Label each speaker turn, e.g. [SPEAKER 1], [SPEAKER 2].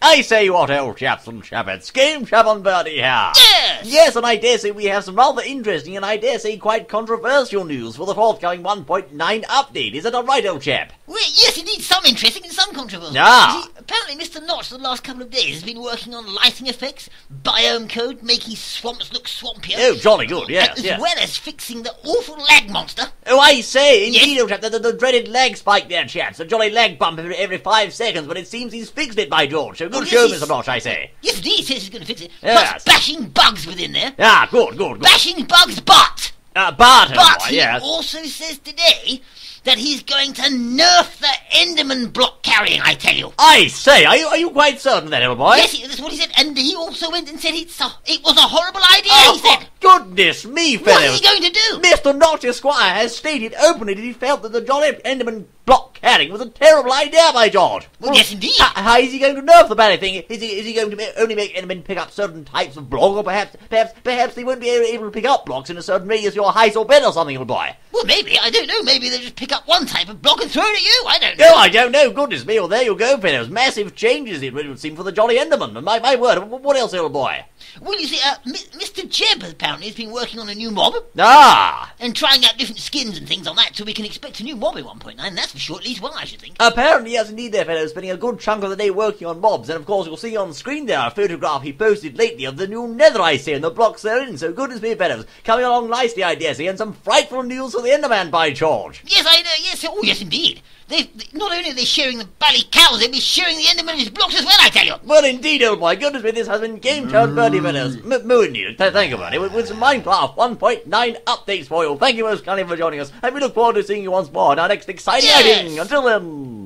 [SPEAKER 1] I say what, old chaps and chappets, Game Chap and Bertie here.
[SPEAKER 2] Yes!
[SPEAKER 1] Yes, and I dare say we have some rather interesting and I dare say quite controversial news for the forthcoming 1.9 update. Is that all right, old chap?
[SPEAKER 2] Well, yes, indeed, some interesting and some controversial.
[SPEAKER 1] Ah.
[SPEAKER 2] Apparently, Mr. Notch, the last couple of days, has been working on lighting effects, biome code, making swamps look swampier.
[SPEAKER 1] Oh, jolly good, yes,
[SPEAKER 2] As
[SPEAKER 1] yes.
[SPEAKER 2] well as fixing the awful lag monster.
[SPEAKER 1] Oh, I say, indeed,
[SPEAKER 2] Yes?
[SPEAKER 1] old chap, the, the, the dreaded lag spike there, chaps. A jolly lag bump every, every five seconds, but it seems he's fixed it, by George. So good
[SPEAKER 2] Oh, yes,
[SPEAKER 1] show, Mr. Notch, I say.
[SPEAKER 2] Yes, indeed, he says he's going to fix it.
[SPEAKER 1] Yes.
[SPEAKER 2] Plus, bashing bugs within there.
[SPEAKER 1] Ah, good, good, good.
[SPEAKER 2] Bashing bugs, but...
[SPEAKER 1] Uh, Bart,
[SPEAKER 2] But
[SPEAKER 1] boy,
[SPEAKER 2] he
[SPEAKER 1] yes.
[SPEAKER 2] also says today that he's going to nerf the Enderman block carrying, I tell you.
[SPEAKER 1] I say, are you, are you quite certain of that, old boy?
[SPEAKER 2] Yes, that's what he said. And he also went and said it's a, it was a horrible idea,
[SPEAKER 1] Oh,
[SPEAKER 2] he said.
[SPEAKER 1] goodness me,
[SPEAKER 2] What
[SPEAKER 1] fellows.
[SPEAKER 2] is he going to do?
[SPEAKER 1] Mr. Notch Esquire has stated openly that he felt that the Jolly Enderman block carrying was a terrible idea, by George.
[SPEAKER 2] Well, yes, indeed.
[SPEAKER 1] How, how is he going to nerf the bad thing? Is he, is he going to ma- only make Endermen pick up certain types of block, or perhaps, perhaps, perhaps they won't be able to pick up blocks in a certain radius your height or bed or something, old boy?
[SPEAKER 2] Well, maybe. I don't know. Maybe they just pick up one type of block and throw it at you. I don't know.
[SPEAKER 1] No, I don't know. Goodness me. Well, there you go, fellows. Massive changes, it would seem, for the Jolly Enderman. And my, my word, what else, old boy?
[SPEAKER 2] Well, you see, uh, M- Mr. Jeb apparently has been working on a new mob
[SPEAKER 1] Ah!
[SPEAKER 2] and trying out different skins and things on that, so we can expect a new mob in 1.9. That's for sure. At least one, I should think.
[SPEAKER 1] Apparently, yes, indeed, there, fellows, spending a good chunk of the day working on mobs, and of course, you'll see on the screen there a photograph he posted lately of the new nether ice here and the blocks they're in. So goodness me, fellows, coming along nicely, I dare say, and some frightful news for the Enderman, by George.
[SPEAKER 2] Yes, I know. Yes. Oh, yes, indeed. They not only are they sharing the bally cows, they'll be sharing the Enderman and his blocks as well. I tell you.
[SPEAKER 1] Well, indeed, oh my goodness me, this has been Game Child Bertie fellows. M- Moo indeed, Th- thank you, buddy, with, with some Minecraft 1.9 updates for you. Thank you most kindly for joining us, and we look forward to seeing you once more in our next exciting
[SPEAKER 2] Yes.
[SPEAKER 1] outing. Until then...